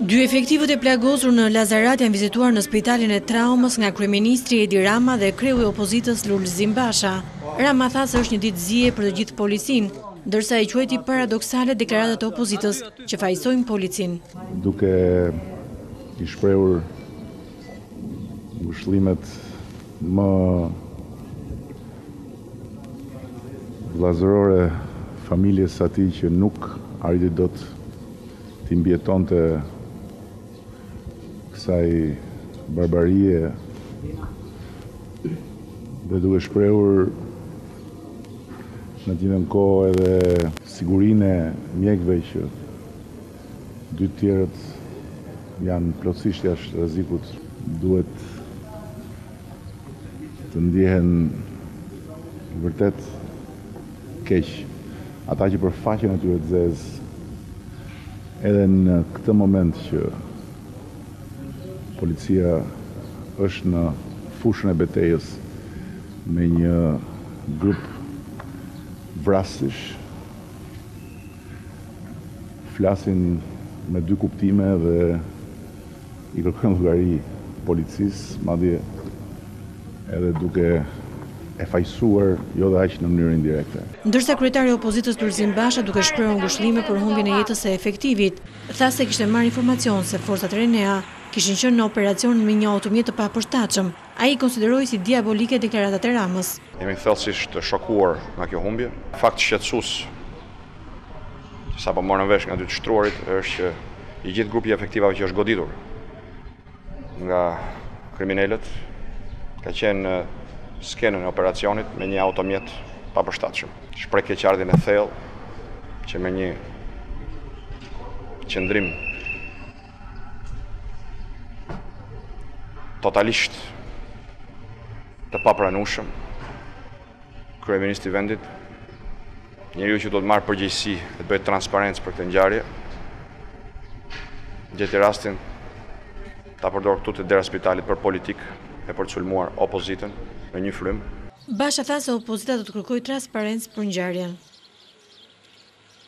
Dy efektivët e plagosur në Lazarat janë vizituar në spitalin e traumës nga kryeministri Edi Rama dhe kreu i opozitës Lulzim Basha. Rama tha se është një ditë zie për të gjithë policinë, ndërsa i quajti paradoksale deklaratat e opozitës që fajësojnë policinë. Duke i shprehur Ngushëllimet më vllazërore familjes së atij që nuk arriti dot t'i mbijetonte kësaj barbarie dhe duke shprehur në të njëjtën kohë edhe sigurinë e mjekëve që Dy të tjerët janë plotësisht jashtë rrezikut. Duhet të ndjehen vërtet keq ata që për faqen e tyre të zezë edhe në këtë moment që policia është në fushën e betejës me një grup vrasësh Flasin me dy kuptime dhe i kërkojnë llogari policisë, madje edhe duke e fajësuar jo dhe aq në mënyrë indirekte. Ndërsa kryetari i opozitës Lulzim Basha duke shprehur ngushëllime për humbjen e jetës së efektivit, tha se kishte marrë informacion se forcat RENEA kishin qenë në operacion me një automjet të papërshtatshëm, Ai i konsideroi si diabolike deklaratat e Ramës. Jemi thellësisht të shokuar nga kjo humbje. Fakt shqetësues, që sapo morëm vesh nga dy të shtruarit, është që i gjithë grupi i efektivave që është goditur nga kriminelët ka qenë në skenën e operacionit me një automjet të papërshtatshëm. Shpreh keqardhjen e thellë që me një qëndrim Totalisht të papranueshëm, kryeministri i vendit, njeriu që duhet të marrë përgjegjësi dhe të bëjë transparencë për këtë ngjarje, gjeti rastin ta përdorë këtu te dera e spitalit për politikë e për të sulmuar opozitën në një frymë. Basha tha se opozita do të kërkojë transparencë për ngjarjen.